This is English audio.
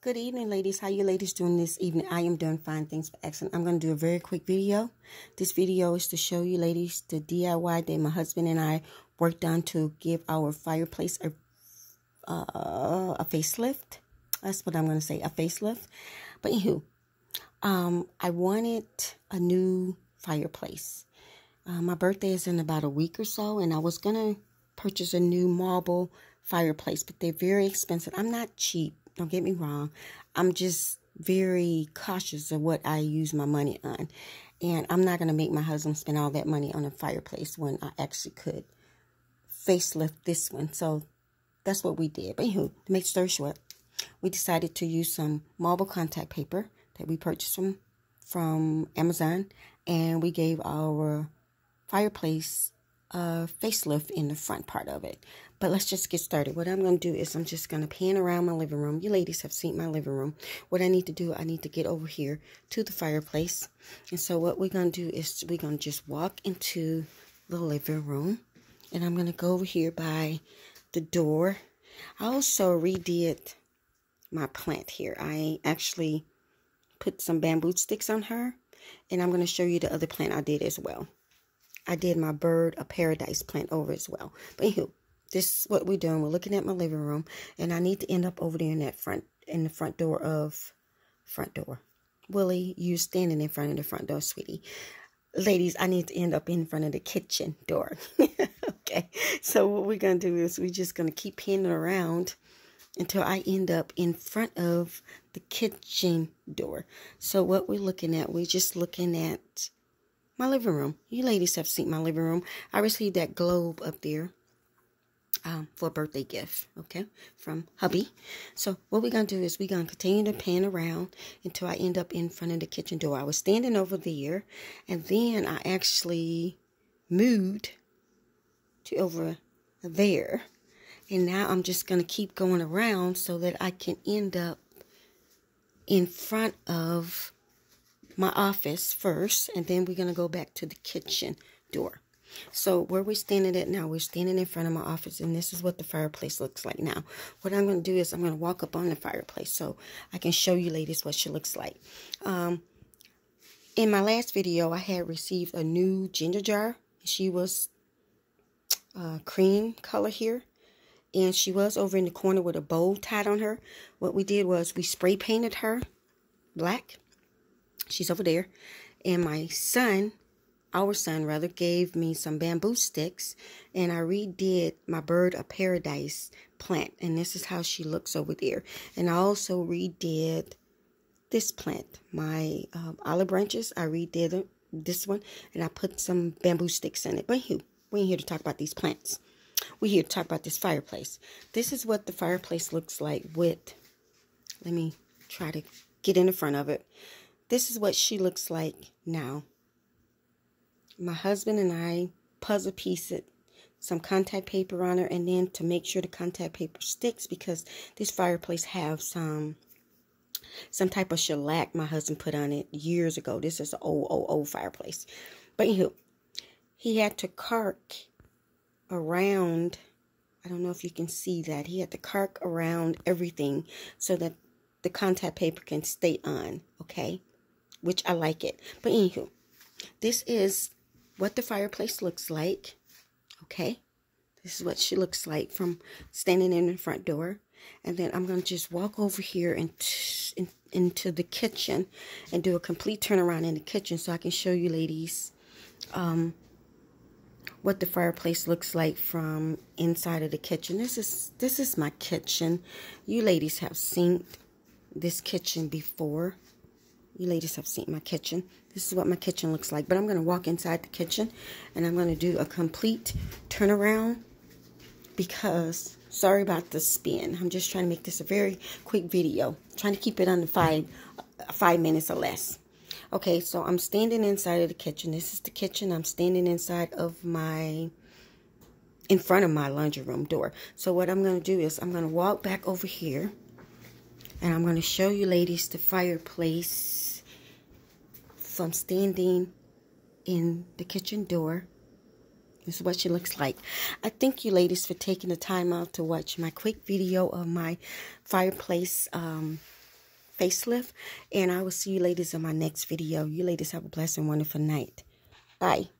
Good evening, ladies. How you ladies doing this evening? I am doing fine. Thanks for asking. I'm going to do a very quick video. This video is to show you ladies the DIY that my husband and I worked on to give our fireplace a, uh, a facelift. That's what I'm going to say, a facelift. But anywho, um, I wanted a new fireplace. Uh, my birthday is in about a week or so, and I was going to purchase a new marble fireplace, but they're very expensive. I'm not cheap. Don't get me wrong. I'm just very cautious of what I use my money on. And I'm not going to make my husband spend all that money on a fireplace when I actually could facelift this one. So that's what we did. But anywho, to make story short, we decided to use some marble contact paper that we purchased from from Amazon and we gave our fireplace a facelift in the front part of it. But let's just get started. What I'm going to do is I'm just going to pan around my living room. You ladies have seen my living room. What I need to do, I need to get over here to the fireplace. And so what we're going to do is we're going to just walk into the living room. And I'm going to go over here by the door. I also redid my plant here. I actually put some bamboo sticks on her. And I'm going to show you the other plant I did as well. I did my bird of paradise plant over as well. But anywho, this is what we're doing. We're looking at my living room, and I need to end up over there in that front, in the front door of, front door. Willie, you standing in front of the front door, sweetie. Ladies, I need to end up in front of the kitchen door. okay, so what we're going to do is we're just going to keep pinning around until I end up in front of the kitchen door. So what we're looking at, we're just looking at my living room. You ladies have seen my living room. I received that globe up there um, for a birthday gift, okay, from hubby. So what we're going to do is we're going to continue to pan around until I end up in front of the kitchen door. I was standing over there, and then I actually moved to over there. And now I'm just going to keep going around so that I can end up in front of my office first, and then we're going to go back to the kitchen door. So where we're standing at now, we're standing in front of my office, and this is what the fireplace looks like now. What I'm going to do is I'm going to walk up on the fireplace so I can show you ladies what she looks like. Um, in my last video, I had received a new ginger jar. She was uh, cream color here. And she was over in the corner with a bow tied on her. What we did was we spray painted her black. She's over there. And my son our son rather gave me some bamboo sticks and I redid my bird of paradise plant and this is how she looks over there. And I also redid this plant my uh, olive branches. I redid this one and I put some bamboo sticks in it. But who we ain't here to talk about these plants. We're here to talk about this fireplace. This is what the fireplace looks like with let me try to get in the front of it. This is what she looks like now my husband and I puzzle piece it some contact paper on her and then to make sure the contact paper sticks because this fireplace have some some type of shellac my husband put on it years ago. This is an old, old, old fireplace. But anywho, he had to caulk around, I don't know if you can see that. He had to caulk around everything so that the contact paper can stay on, okay? Which I like it. But anywho, this is what the fireplace looks like. Okay. This is what she looks like from standing in the front door. And then I'm going to just walk over here and in, into the kitchen and do a complete turnaround in the kitchen so I can show you ladies um, what the fireplace looks like from inside of the kitchen. This is this is my kitchen. You ladies have seen this kitchen before. You ladies have seen my kitchen. This is what my kitchen looks like. But I'm going to walk inside the kitchen and I'm going to do a complete turnaround because, sorry about the spin. I'm just trying to make this a very quick video. I'm trying to keep it under five, uh, five minutes or less. Okay, so I'm standing inside of the kitchen. This is the kitchen. I'm standing inside of my, in front of my laundry room door. So what I'm going to do is I'm going to walk back over here. And I'm going to show you ladies the fireplace so I'm standing in the kitchen door. This is what she looks like. I thank you ladies for taking the time out to watch my quick video of my fireplace um, facelift. And I will see you ladies in my next video. You ladies have a blessed and wonderful night. Bye.